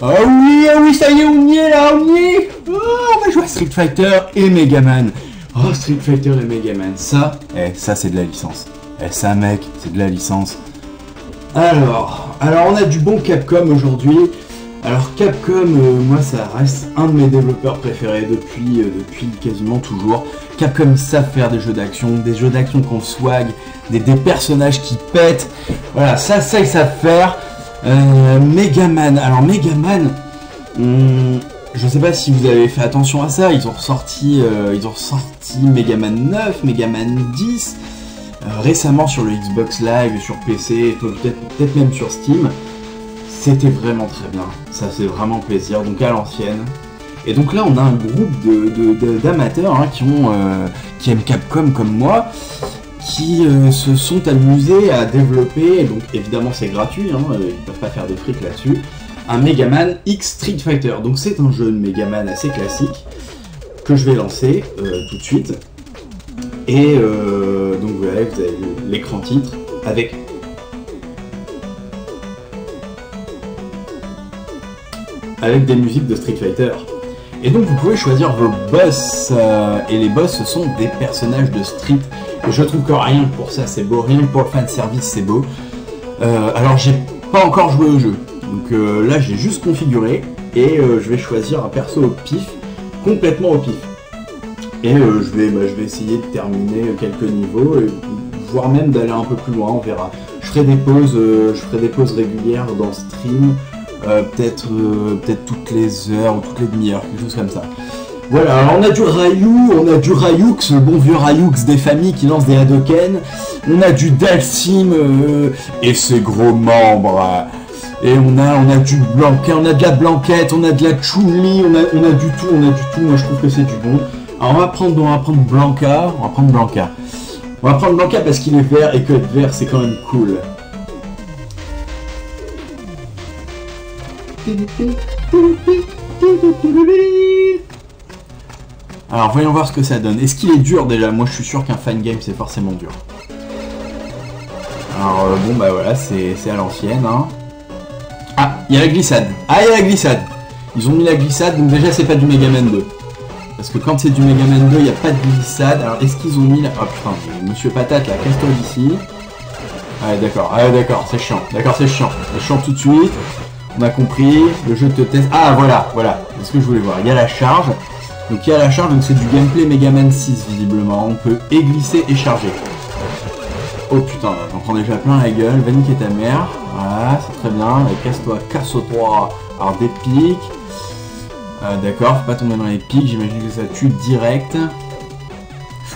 Ah oui, ah oui, ça y est, on y est là, on y est Oh, On va jouer à Street Fighter et Megaman. Oh, Street Fighter et Megaman, ça, eh, ça c'est de la licence. Eh, ça mec, c'est de la licence. Alors, alors on a du bon Capcom aujourd'hui. Alors Capcom, euh, moi ça reste un de mes développeurs préférés depuis, euh, depuis quasiment toujours. Capcom savent faire des jeux d'action, des jeux d'action qu'on swag, des, des personnages qui pètent. Voilà, ça, ça ils savent faire. Euh, Megaman, alors Megaman, hum, je sais pas si vous avez fait attention à ça, ils ont ressorti, euh, ils ont ressorti Megaman 9, Megaman 10, euh, récemment sur le Xbox Live, sur PC, peut-être même sur Steam. C'était vraiment très bien, ça fait vraiment plaisir, donc à l'ancienne. Et donc là, on a un groupe d'amateurs hein, qui, euh, qui aiment Capcom comme moi, qui euh, se sont amusés à développer, donc évidemment c'est gratuit, hein, euh, ils peuvent pas faire de fric là-dessus, un Megaman X Street Fighter. Donc c'est un jeu de Megaman assez classique que je vais lancer euh, tout de suite. Et donc vous avez l'écran titre avec avec des musiques de Street Fighter. Et donc vous pouvez choisir vos boss, et les boss ce sont des personnages de Street. Je trouve que rien pour ça c'est beau, rien que pour le fan service c'est beau. Euh, alors j'ai pas encore joué au jeu, donc euh, là j'ai juste configuré, et euh, je vais choisir un perso au pif, complètement au pif. Et je, vais, bah, je vais essayer de terminer quelques niveaux, et, voire même d'aller un peu plus loin, on verra. Je ferai des pauses, je ferai des pauses régulières dans stream, peut-être peut-être toutes les heures ou toutes les demi-heures, quelque chose comme ça. Voilà, alors on a du Ryu, on a du Ryux, le bon vieux Ryux des familles qui lance des Hadoken, on a du Dalsim euh, et ses gros membres. Et on a, du Blanquet, on a de la Blanquette, on a de la a, on a du tout, on a du tout, moi je trouve que c'est du bon. Alors on va prendre, on va prendre Blanca, on va prendre Blanca. On va prendre Blanca parce qu'il est vert et que être vert c'est quand même cool. Alors voyons voir ce que ça donne. Est-ce qu'il est dur déjà? Moi je suis sûr qu'un fan game c'est forcément dur. Alors euh, bon bah voilà, c'est à l'ancienne. Hein. Ah, il y a la glissade. Ah, il y a la glissade. Ils ont mis la glissade, donc déjà c'est pas du Mega Man 2. Parce que quand c'est du Mega Man 2, il n'y a pas de glissade. Alors est-ce qu'ils ont mis la... Ah putain, Monsieur Patate là, casse-toi d'ici. Ah d'accord, ah d'accord, c'est chiant. D'accord, c'est chiant. C'est chiant tout de suite. On a compris, le jeu te teste. Ah voilà, voilà, c'est ce que je voulais voir. Il y a la charge. Donc il y a la charge, donc c'est du gameplay Mega Man 6 visiblement. On peut et glisser et charger. Oh putain, j'en prends déjà plein la gueule. Va niquer ta mère. Voilà, c'est très bien. Allez, Casse-toi, casse-toi. Alors des pics. Euh, D'accord, faut pas tomber dans les pics. J'imagine que ça tue direct.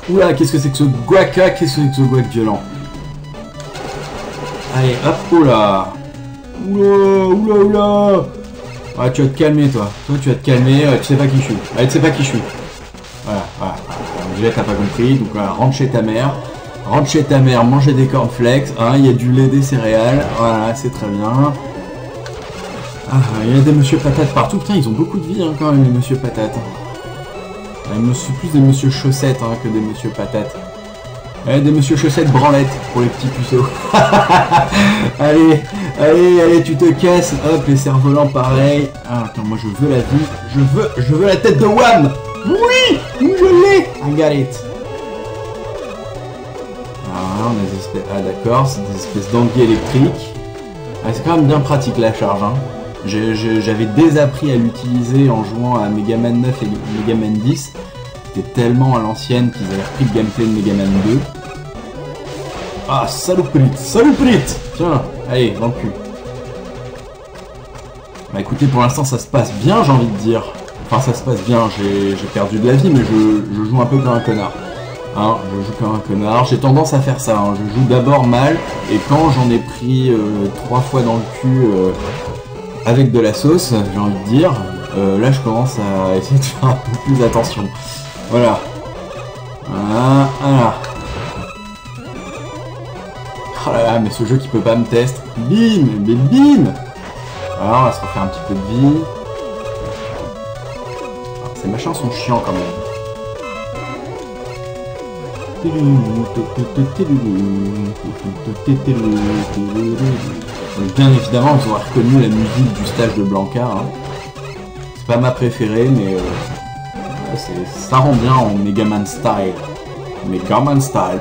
Oula, qu'est-ce que c'est que ce guaca? Qu'est-ce que c'est que ce guac violent? Allez, hop, oula Oula, oula, oula Ah, tu vas te calmer, toi. Toi, tu vas te calmer. euh, tu sais pas qui je suis. Allez, tu sais pas qui je suis. Voilà, voilà. Déjà, t'as pas compris. Donc, voilà, rentre chez ta mère. Rentre chez ta mère, manger des cornflakes. Hein, il y a du lait, des céréales. Voilà, c'est très bien. Ah, il y a des monsieur patates partout. Putain, ils ont beaucoup de vie, hein, quand même, les monsieur patates. Ouais, monsieur, plus des monsieur chaussettes hein, que des monsieur patates. Ouais, des monsieur chaussettes branlettes pour les petits puceaux. allez, allez, allez, tu te casses. Hop, les cerfs-volants, pareil. Ah, attends, moi je veux la vie. Je veux, je veux la tête de Wham. Oui, je l'ai. I got it. Ah, des espèces... Ah, d'accord, c'est des espèces d'anguilles électriques. Ah, c'est quand même bien pratique la charge. Hein. J'avais désappris à l'utiliser en jouant à Mega Man 9 et Mega Man 10. Tellement à l'ancienne qu'ils avaient repris le gameplay de Mega Man 2. Ah, saloperie, saloperie Tiens, allez, dans le cul. Bah écoutez, pour l'instant ça se passe bien, j'ai envie de dire. Enfin, ça se passe bien, j'ai perdu de la vie, mais je, je joue un peu comme un connard. Hein, je joue comme un connard. J'ai tendance à faire ça. hein. Je joue d'abord mal, et quand j'en ai pris euh, trois fois dans le cul euh, avec de la sauce, j'ai envie de dire, euh, là je commence à essayer de faire un peu plus attention. Voilà. Voilà. Oh là là, mais ce jeu qui peut pas me tester. Bim Mais bim Alors, on va se refaire un petit peu de vie. Ces machins sont chiants quand même. bien évidemment, vous aurez reconnu la musique du stage de Blanca. Hein. C'est pas ma préférée, mais euh, ça rend bien en Megaman style. Megaman style.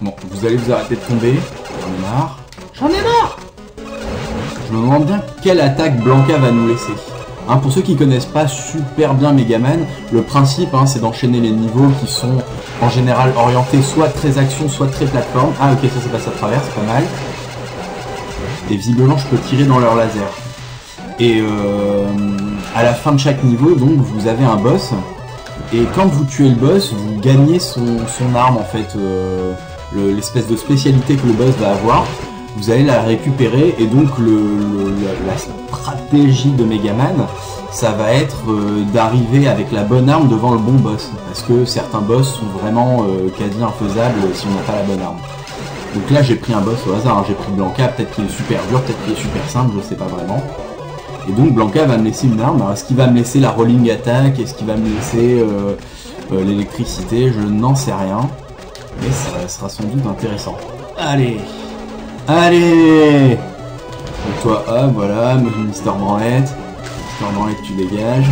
Bon, vous allez vous arrêter de tomber. J'en ai marre. J'en ai marre Je me demande bien quelle attaque Blanca va nous laisser. Hein, pour ceux qui connaissent pas super bien Megaman, le principe hein, c'est d'enchaîner les niveaux qui sont en général orientés soit très action, soit très plateforme. Ah ok, ça se passe à travers, c'est pas mal. Et visiblement je peux tirer dans leur laser. Et euh, à la fin de chaque niveau, donc vous avez un boss. Et quand vous tuez le boss, vous gagnez son, arme en fait, euh, l'espèce de spécialité que le boss va avoir vous allez la récupérer et donc la stratégie de Megaman ça va être euh, d'arriver avec la bonne arme devant le bon boss parce que certains boss sont vraiment quasi infaisables si on n'a pas la bonne arme. Donc là j'ai pris un boss au hasard, hein. j'ai pris Blanca, peut-être qu'il est super dur, peut-être qu'il est super simple, je sais pas vraiment. Et donc Blanca va me laisser une arme, est-ce qu'il va me laisser la rolling attack, est-ce qu'il va me laisser euh, l'électricité, je n'en sais rien. Mais ça sera sans doute intéressant. Allez Allez Donc toi, hop, voilà, Mister Branlette. Mister Branlette, tu dégages.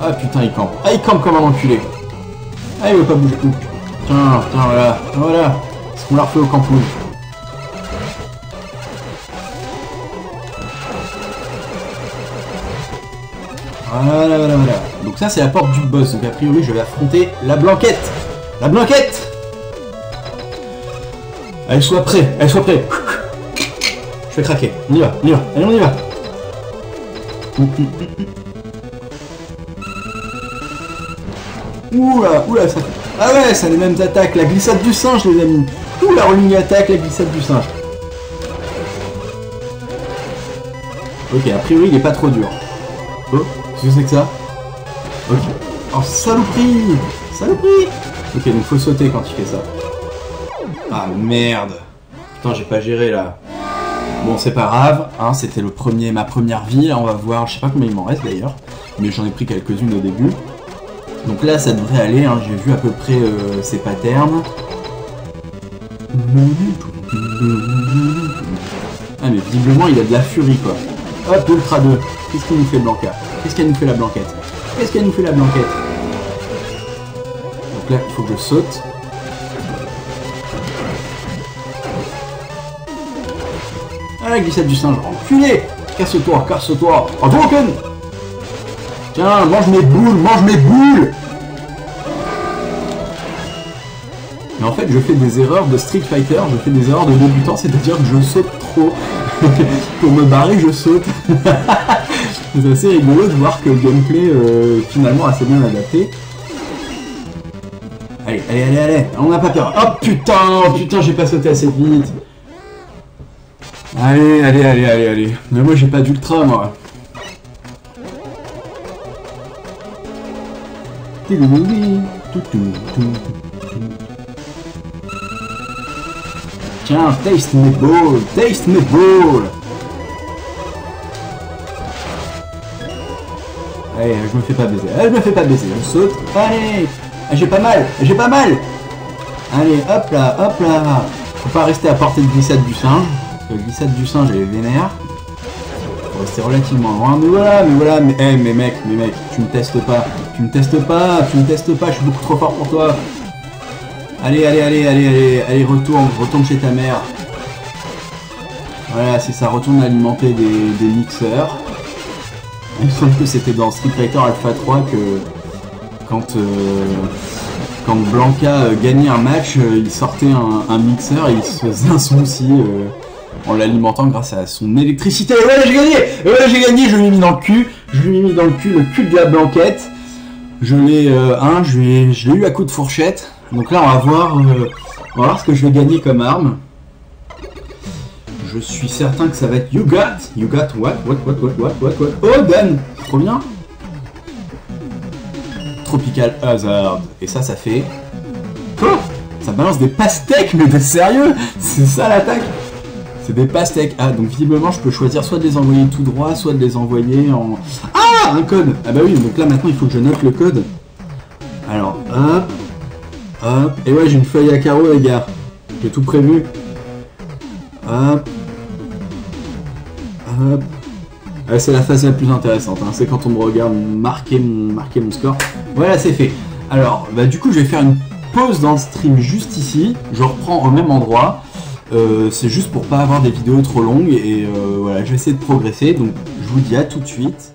Ah putain, il campe. Ah, il campe comme un enculé. Ah, il veut pas bouger. Tiens, tiens, voilà. Voilà. Ce qu'on l'a refait au campus. Voilà, voilà, voilà. Donc ça, c'est la porte du boss. Donc a priori, je vais affronter la blanquette. La blanquette elle soit prêt, elle soit prêt. Je vais craquer. On y va, on y va. Allez, on y va. Oula, oula, ça... Ah ouais, ça les mêmes attaques. La glissade du singe, les amis. Ouh, la rolling attaque, la glissade du singe. Ok, a priori, il est pas trop dur. Oh, qu'est-ce que c'est que ça Ok. Oh, saloperie Saloperie Ok, donc faut sauter quand il fait ça. Ah merde Putain, j'ai pas géré là. Bon, c'est pas grave, hein, c'était le premier, ma première vie. on va voir, je sais pas combien il m'en reste d'ailleurs, mais j'en ai pris quelques-unes au début. Donc là, ça devrait aller, hein, j'ai vu à peu près euh, ces patterns. Ah, mais visiblement, il a de la furie quoi. Hop, Ultra 2. Qu'est-ce qu'il nous fait Blanca? Qu'est-ce qu'elle nous fait la blanquette Qu'est-ce qu'elle nous fait la blanquette Donc là, il faut que je saute. Ah, la glissade du singe. Enculé Casse-toi, casse-toi Hadouken Tiens, mange mes boules, mange mes boules Mais en fait, je fais des erreurs de Street Fighter, je fais des erreurs de débutant, c'est-à-dire que je saute trop. Pour me barrer, je saute. c'est assez rigolo de voir que le gameplay, euh, finalement, assez bien adapté. Allez, allez, allez, allez, on n'a pas peur. Oh putain, oh, putain, j'ai pas sauté assez vite. Allez, allez, allez, allez, allez. Mais moi, j'ai pas d'ultra, moi. Tiens, taste mes balls, taste mes balls. Allez, je me fais pas baiser. Allez, je me fais pas baiser. Je saute. Allez, ah, j'ai pas mal, j'ai pas mal. Allez, hop là, hop là. Faut pas rester à portée de glissade du singe. Le glissade du singe, elle est vénère. Faut rester relativement loin. Mais voilà, mais voilà, mais, hey, mais mec, mais mec, tu me testes pas. Tu me testes pas, tu me testes pas, je suis beaucoup trop fort pour toi. Allez, allez, allez, allez, allez, allez, retourne, retourne chez ta mère. Voilà, c'est ça, retourne alimenter des, mixeurs. Il que c'était dans Street Fighter Alpha 3 que quand, euh, quand Blanca euh, gagnait un match, euh, il sortait un, mixeur et il se faisait un son aussi en l'alimentant grâce à son électricité. Et voilà, j'ai gagné Et voilà, j'ai gagné, je lui ai mis dans le cul. Je lui ai mis dans le cul le cul de la blanquette. Je l'ai, euh, un, je l'ai eu à coup de fourchette. Donc là, on va voir, euh, on va voir ce que je vais gagner comme arme. Je suis certain que ça va être You got, You got what, what, what, what, what, what, what. Oh, Ben Trop bien Tropical Hazard. Et ça, ça fait... Oh ça balance des pastèques, mais t'es sérieux? C'est ça l'attaque? C'est des pastèques. Ah, donc visiblement, je peux choisir soit de les envoyer tout droit, soit de les envoyer en... Ah un code Ah bah oui, donc là maintenant il faut que je note le code. Alors, hop, hop, et ouais j'ai une feuille à carreaux les gars. J'ai tout prévu. Hop. Ouais, c'est la phase la plus intéressante, hein. c'est quand on me regarde marquer mon, marquer mon score. Voilà, c'est fait. Alors, bah du coup, je vais faire une pause dans le stream juste ici. Je reprends au même endroit. Euh, c'est juste pour pas avoir des vidéos trop longues et euh, voilà, je vais essayer de progresser. Donc, je vous dis à tout de suite.